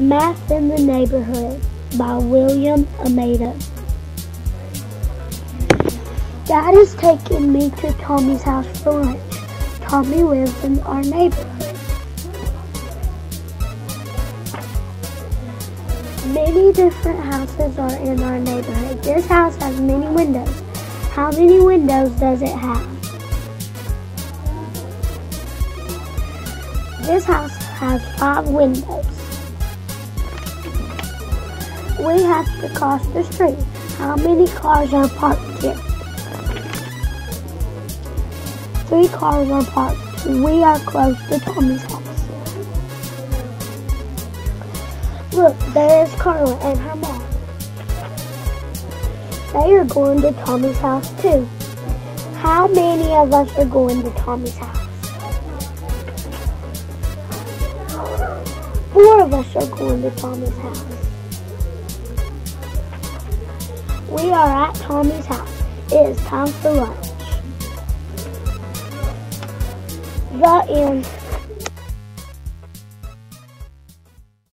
Math in the Neighborhood by William Amato. Dad is taking me to Tommy's house for lunch. Tommy lives in our neighborhood. Many different houses are in our neighborhood. This house has many windows. How many windows does it have? This house has five windows. We have to cross the street. How many cars are parked here? Three cars are parked. We are close to Tommy's house. Look, there's Carla and her mom. They are going to Tommy's house too. How many of us are going to Tommy's house? Four of us are going to Tommy's house. We are at Tommy's house. It is time for lunch. The end.